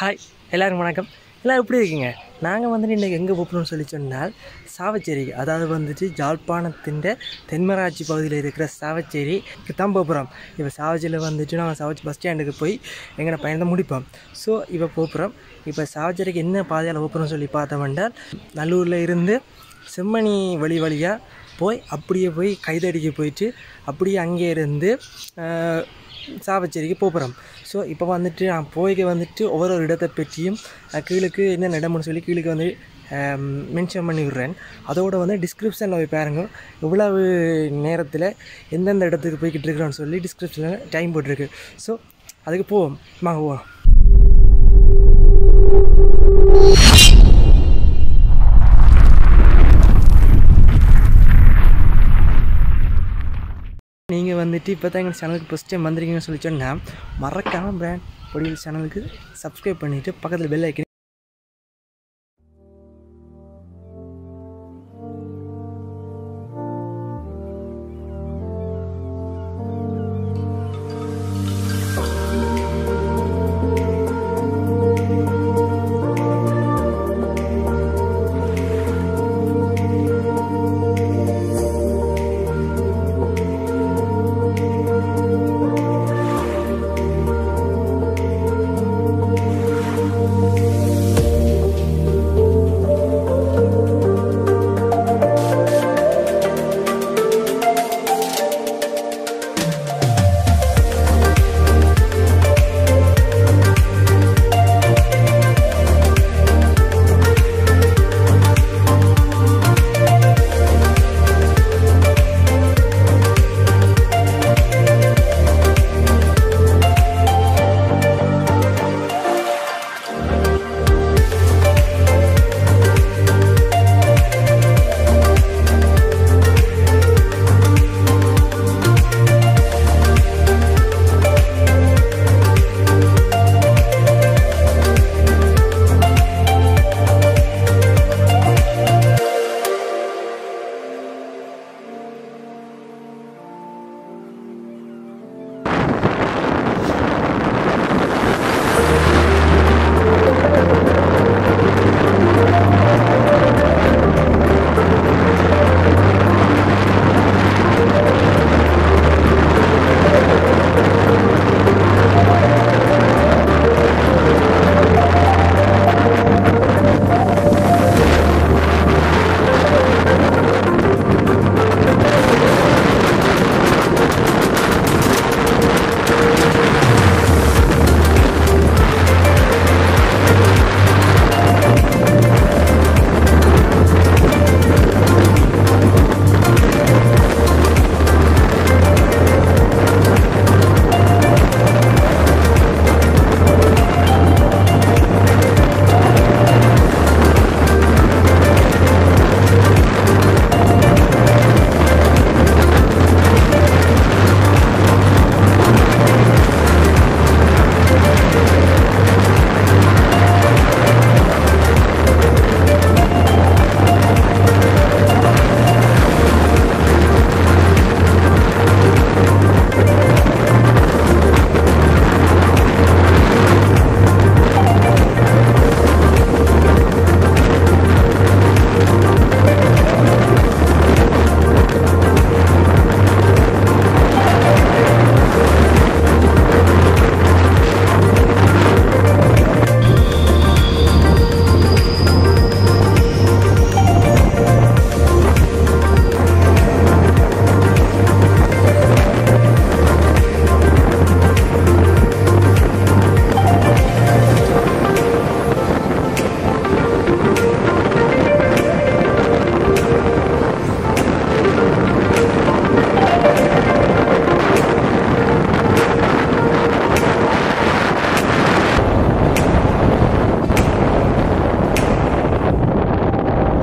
Hi எல்லோரும் வணக்கம். எல்லோரும் எப்படி இருக்கீங்க? நாங்கள் வந்துட்டு இன்றைக்கி எங்கே போகணும்னு சொல்லி சொன்னால் சாவச்சேரிக்கு அதாவது வந்துட்டு ஜாழ்ப்பாணத்தின் தென்மராட்சி பகுதியில் இருக்கிற சாவச்சேரி தான் போகிறோம் இப்போ சாவச்சேரியில் வந்துட்டு நாங்கள் சாவச்சி பஸ் ஸ்டாண்டுக்கு போய் எங்களை பயணத்தை முடிப்போம். ஸோ இப்போ போகிறோம் இப்போ சாவச்சேரிக்கு என்ன பாதையால் போகிறோம்னு சொல்லி பார்த்தோம்னால் நல்லூரில் இருந்து செம்மணி வழி வழியாக போய் அப்படியே போய் கைதடிக்கு போயிட்டு அப்படியே அங்கே இருந்து சாவச்சேரிக்கு போகிறோம் ஸோ இப்போ வந்துட்டு நான் போய்க்கு வந்துட்டு ஒவ்வொரு ஒரு இடத்தை பற்றியும் கீழுக்கு என்ன இடம்னு சொல்லி கீழுக்கு வந்து மென்ஷன் பண்ணி விடுறேன். அதோட வந்து டிஸ்கிரிப்ஷனில் போய் பாருங்கள் இவ்வளவு நேரத்தில் எந்தெந்த இடத்துக்கு போய்கிட்டு இருக்கிறோன்னு சொல்லி டிஸ்கிரிப்ஷனில் டைம் போட்டிருக்கு. ஸோ அதுக்கு போவோம். வாங்க போவோம். வந்துட்டு இப்போ தான் எங்கள் சேனலுக்கு ஃபஸ்ட் டைம் வந்திருக்கீங்கன்னு சொல்லி சொன்னேன் மறக்காமல் பிராண்ட் பொடியல் சேனலுக்கு சப்ஸ்கிரைப் பண்ணிவிட்டு பக்கத்தில் பெல் ஐக்கன்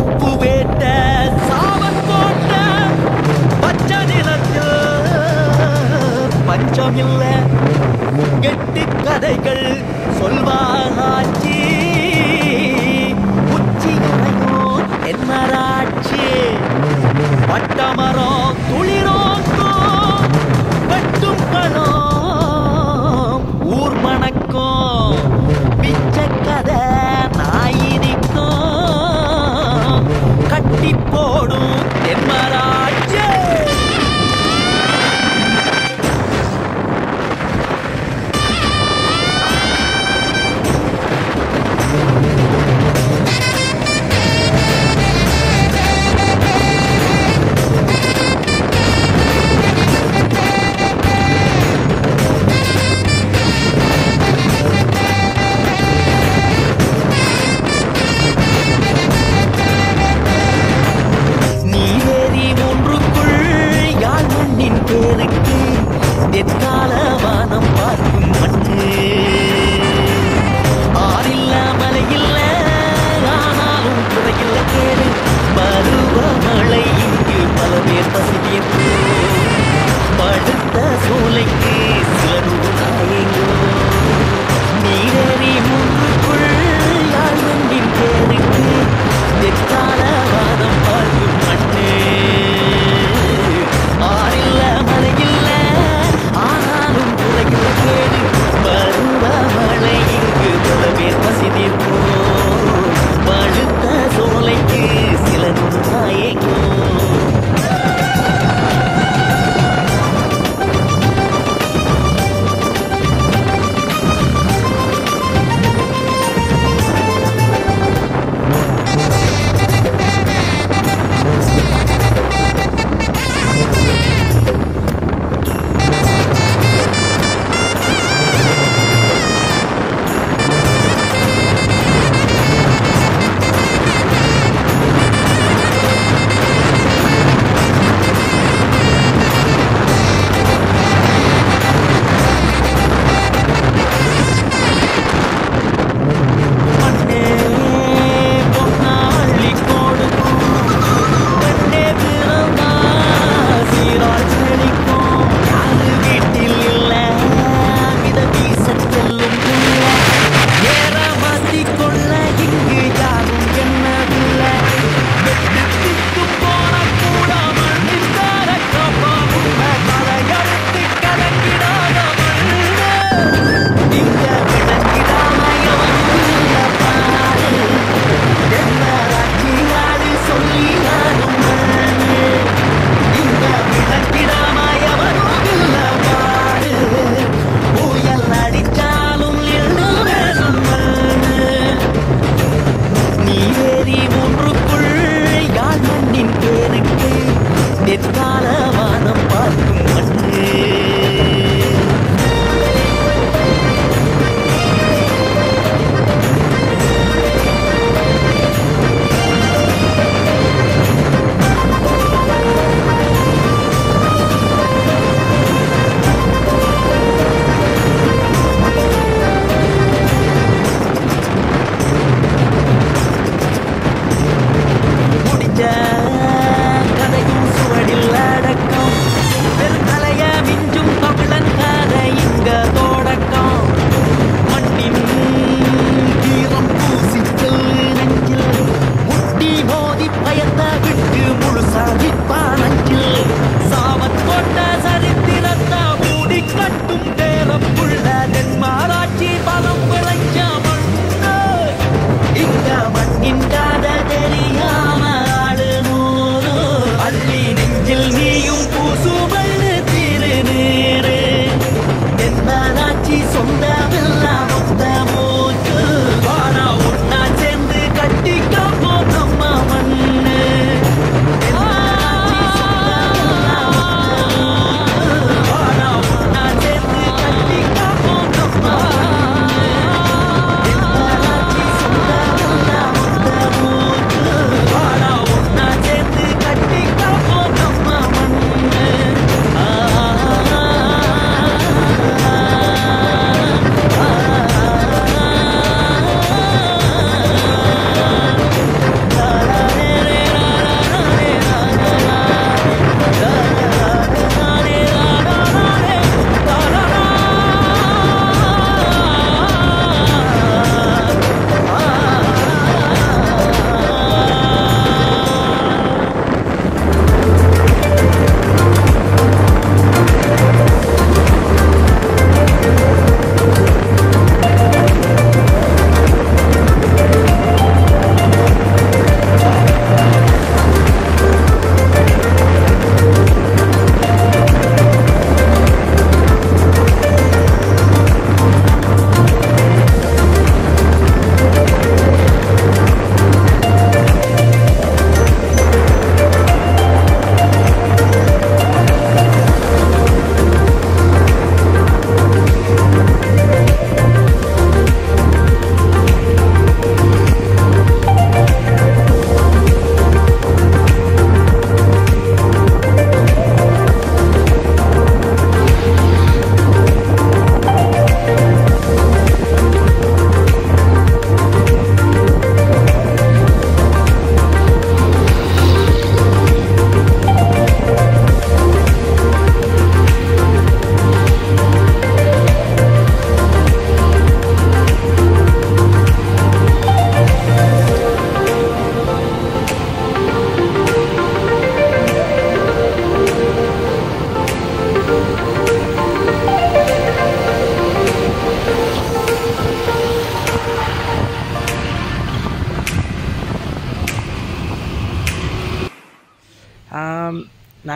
உப்பு வேட்ட சாவன் பச்சை நிலத்தில் பஞ்சமில்ல கெட்டி கதைகள் சொல்வாகாச்சி உச்சிகளையோ என்னராட்சி வட்டமரம்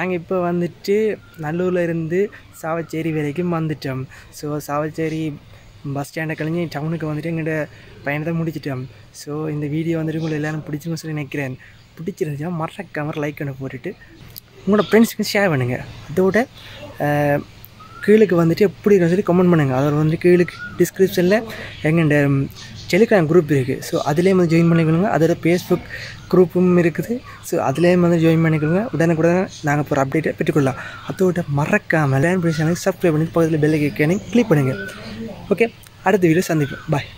நாங்கள் இப்போ வந்துட்டு நல்லூரில் இருந்து சாவச்சேரி வரைக்கும் வந்துட்டோம். ஸோ சாவச்சேரி பஸ் ஸ்டாண்டை கழிஞ்சு டவுனுக்கு வந்துட்டு எங்கள்கிட்ட பயணத்தை முடிச்சிட்டோம். ஸோ இந்த வீடியோ வந்துட்டு உங்களுக்கு எல்லோரும் பிடிச்சிருன்னு சொல்லி நினைக்கிறேன். பிடிச்சிருந்துச்சுன்னா மறக்காமல் லைக் பண்ண போட்டுட்டு உங்களோட ஃப்ரெண்ட்ஸுக்கு ஷேர் பண்ணுங்கள் அதோட கீழுக்கு வந்துட்டு எப்படி இருக்குன்னு சொல்லி கமெண்ட் பண்ணுங்கள் அதோட வந்து கீழுக்கு டிஸ்கிரிப்ஷனில் எங்கள் டெலிகிராம் குரூப் இருக்குது ஸோ அதுலேயும் வந்து ஜாயின் பண்ணிக்கணுங்க அதோட ஃபேஸ்புக் குரூப்பும் இருக்குது. ஸோ அதுலேயும் வந்து ஜாயின் பண்ணிக்கணுங்க உடனுக்குடனே நாங்கள் இப்போ ஒரு அப்டேட்டை பெற்றுக்கொள்ளலாம். அதோட மறக்காமல் லேண்ட் சேனலுக்கு சப்ஸ்கிரைப் பண்ணி பக்கத்தில் பெல்லை கேட்க கிளிக் பண்ணுங்கள் ஓகே அடுத்த வீடியோ சந்திப்போம். பாய்